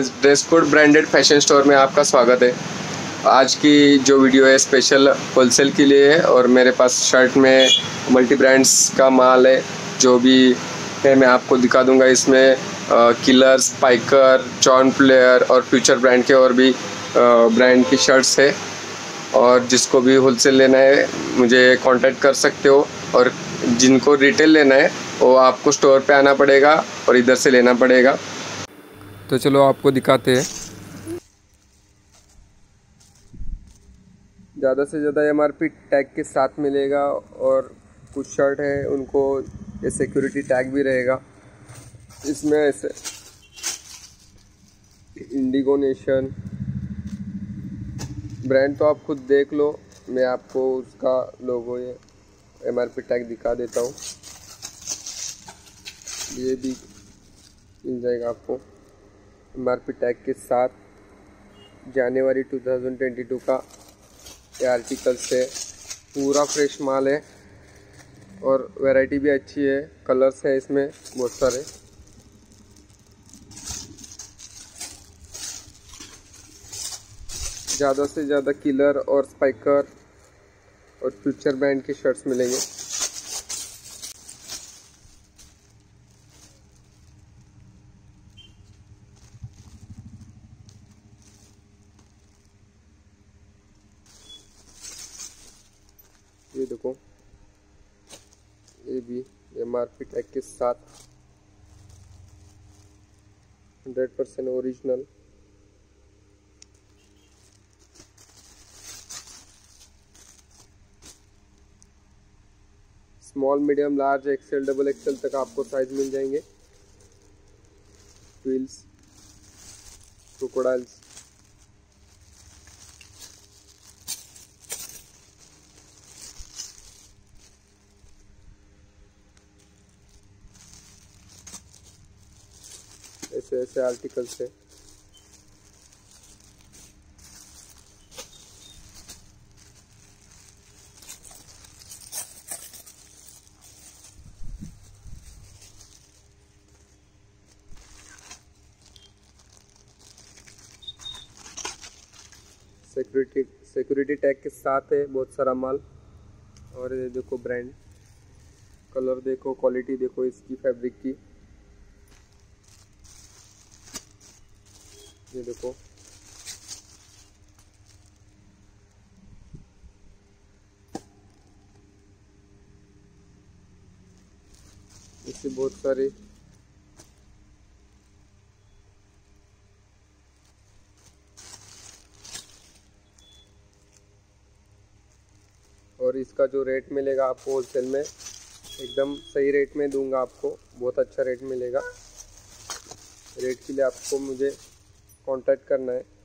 Dress code branded fashion store में आपका स्वागत है। आज की जो वीडियो है स्पेशल होलसेल के लिए है और मेरे पास शर्ट में मल्टी ब्रांड्स का माल है, जो भी है, मैं आपको दिखा दूँगा इसमें किलर स्पाइकर जॉन प्लेयर और फ्यूचर ब्रांड के और भी ब्रांड की शर्ट्स है। और जिसको भी होलसेल लेना है, मुझे कांटेक्ट कर सकते हो और जिनको रिटेल लेना है, वो आपको स्टोर पे आना पड़ेगा और इधर से लेना पड़ेगा। तो चलो आपको दिखाते हैं। ज़्यादा से ज़्यादा एम आर पी टैग के साथ मिलेगा और कुछ शर्ट है, उनको ये सिक्योरिटी टैग भी रहेगा। इसमें ऐसे इंडिगो नेशन ब्रांड तो आप खुद देख लो, मैं आपको उसका लोगो ये एम आर पी टैग दिखा देता हूँ। ये भी मिल जाएगा आपको। एम आर पी टैग के साथ जनवरी 2022 का ये आर्टिकल्स है पूरा फ्रेश माल है और वैरायटी भी अच्छी है कलर्स है इसमें बहुत सारे। ज़्यादा से ज़्यादा किलर और स्पाइकर और फ्यूचर ब्रांड के शर्ट्स मिलेंगे। देखो। ये भी एम आर पी टैग के साथ hundred percent original. Small, medium, large, XL, double XL तक आपको साइज़ मिल जाएँगे। ट्विल्स क्रोकोडाइल्स ऐसे आर्टिकल्स है सिक्योरिटी सिक्योरिटी टैग के साथ है, बहुत सारा माल। और ये देखो ब्रांड कलर देखो क्वालिटी देखो, इसकी फैब्रिक की। ये देखो। इससे बहुत सारे और इसका जो रेट मिलेगा आपको होलसेल में, एकदम सही रेट में दूँगा आपको, बहुत अच्छा रेट मिलेगा। रेट के लिए आपको मुझे कांटेक्ट करना है।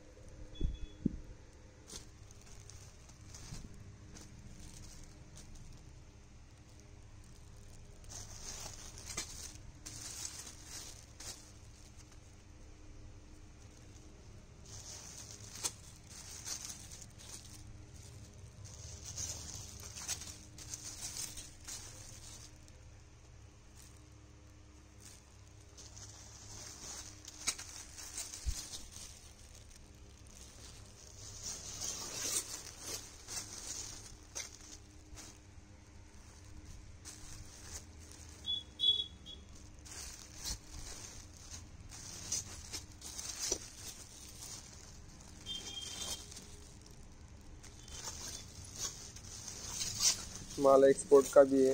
माल एक्सपोर्ट का भी है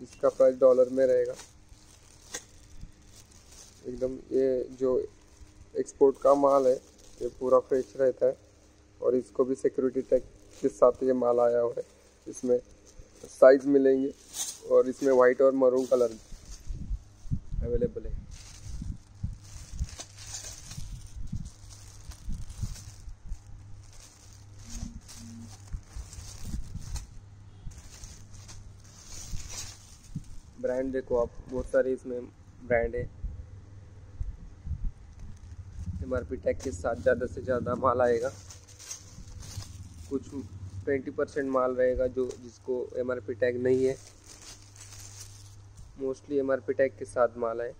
इसका प्राइस डॉलर में रहेगा। एकदम ये जो एक्सपोर्ट का माल है, ये पूरा फ्रेश रहता है और इसको भी सिक्योरिटी टैग के साथ ये माल आया हुआ है। इसमें साइज़ मिलेंगे और इसमें वाइट और मरून कलर अवेलेबल है। ब्रांड देखो आप, बहुत सारे इसमें ब्रांड है। एम आर पी टैक के साथ ज़्यादा से ज़्यादा माल आएगा। कुछ ट्वेंटी परसेंट माल रहेगा जो, जिसको एम आर पी टैग नहीं है। Mostly M R P tag के साथ माल है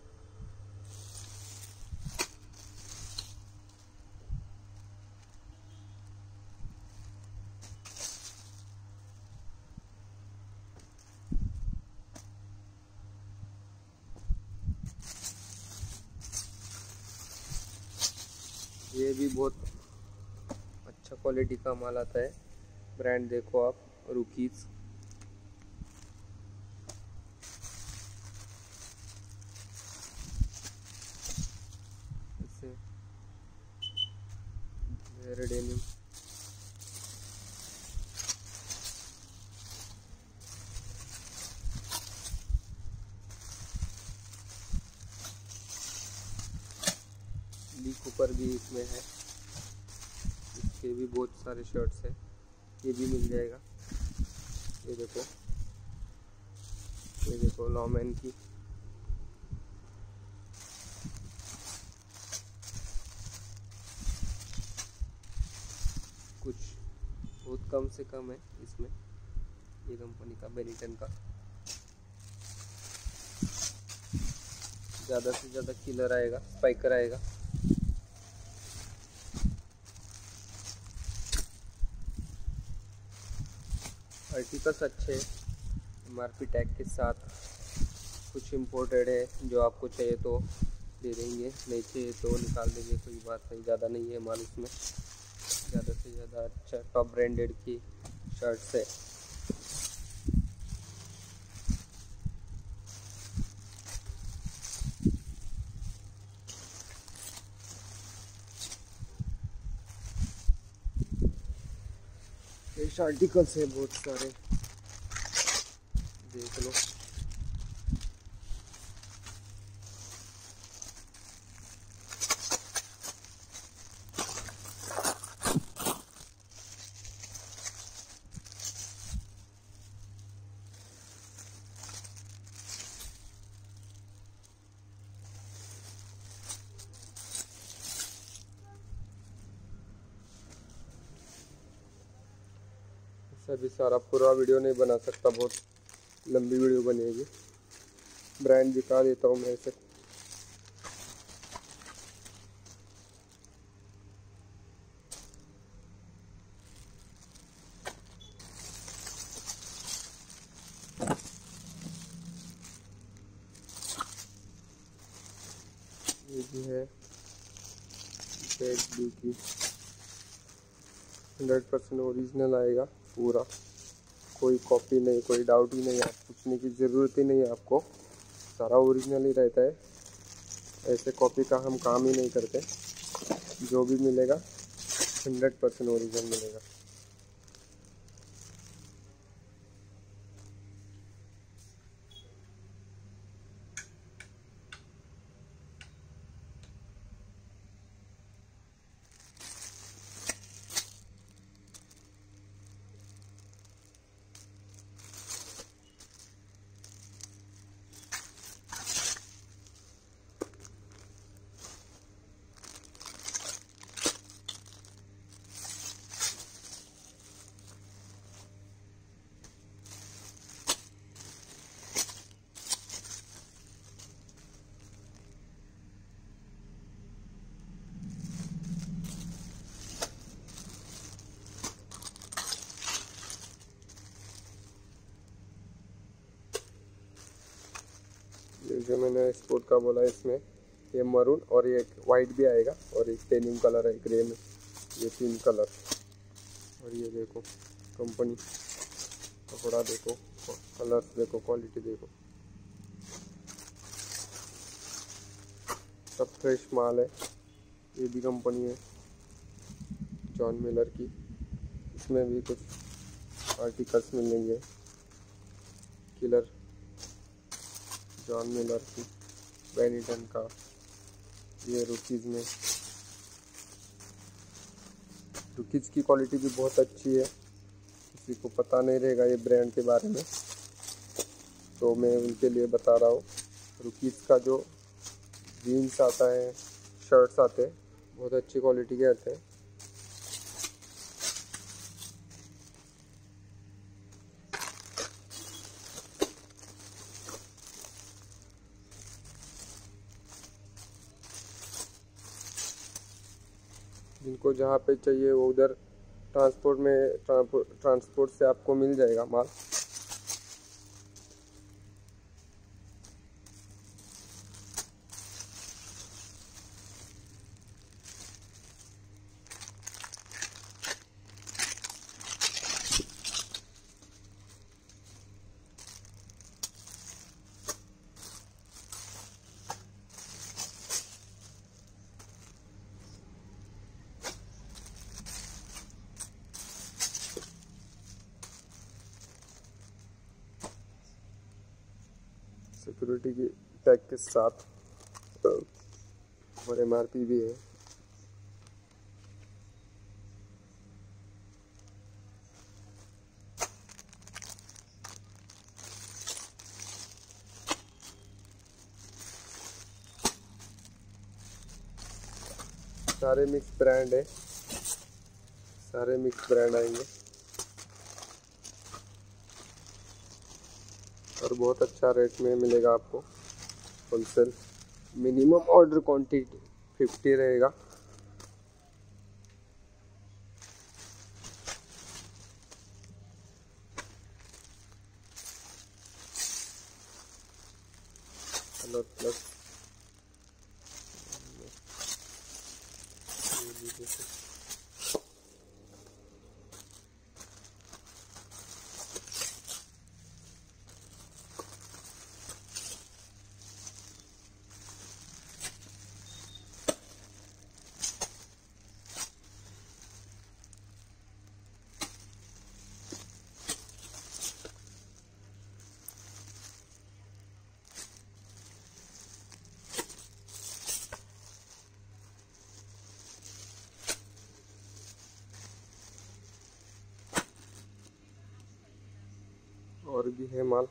ये भी बहुत अच्छा क्वालिटी का माल आता है। ब्रांड देखो आप रुकीज़ ली भी इसमें है। इसके भी बहुत सारे शर्ट्स हैं। ये भी मिल जाएगा। ये देखो। ये देखो लॉमैन की। कुछ बहुत कम से कम है इसमें। ये कंपनी का बेनिटन का। ज़्यादा से ज़्यादा किलर आएगा स्पाइकर आएगा। आर्टिकल्स अच्छे एम आर पी टैग के साथ कुछ इम्पोर्टेड है, जो आपको चाहिए तो दे देंगे। नहीं चाहिए तो निकाल देंगे, कोई बात नहीं, ज़्यादा नहीं है माल उसमें ज़्यादा से ज़्यादा अच्छा टॉप ब्रांडेड की शर्ट्स है। आर्टिकल्स हैं बहुत सारे देख लो। सभी सारा पूरा वीडियो नहीं बना सकता, बहुत लंबी वीडियो बनेगी। ब्रांड दिखा देता हूँ मैं इसे। ये भी है। हंड्रेड परसेंट ओरिजिनल आएगा। पूरा। कोई कॉपी नहीं, कोई डाउट ही नहीं, आप पूछने की ज़रूरत ही नहीं है आपको सारा ओरिजिनल ही रहता है। ऐसे कॉपी का हम काम ही नहीं करते। जो भी मिलेगा हंड्रेड परसेंट ओरिजिनल मिलेगा। जो मैंने स्पोर्ट का बोला इसमें, ये मरून और ये वाइट भी आएगा और एक टेनिम कलर है ग्रे में। ये तीन कलर और ये देखो कंपनी कपड़ा देखो कलर देखो क्वालिटी देखो। सब फ्रेश माल है। ये भी कंपनी है जॉन मिलर की। इसमें भी कुछ आर्टिकल्स मिलेंगे। किलर जॉन मिलर की बेनिटन का, ये रुकीज़ में। रुकीज़ की क्वालिटी भी बहुत अच्छी है। किसी को पता नहीं रहेगा ये ब्रांड के बारे में। तो मैं उनके लिए बता रहा हूँ रुकीज़ का जो जीन्स आता है शर्ट्स आते हैं, बहुत अच्छी क्वालिटी के आते हैं। जिनको जहाँ पे चाहिए वो उधर ट्रांसपोर्ट में ट्रांसपोर्ट से आपको मिल जाएगा माल। सिक्योरिटी की टैग के साथ और एमआरपी भी है। सारे मिक्स ब्रांड है। सारे मिक्स ब्रांड आएँगे। और बहुत अच्छा रेट में मिलेगा आपको wholesale minimum order quantity fifty रहेगा। और भी है माल।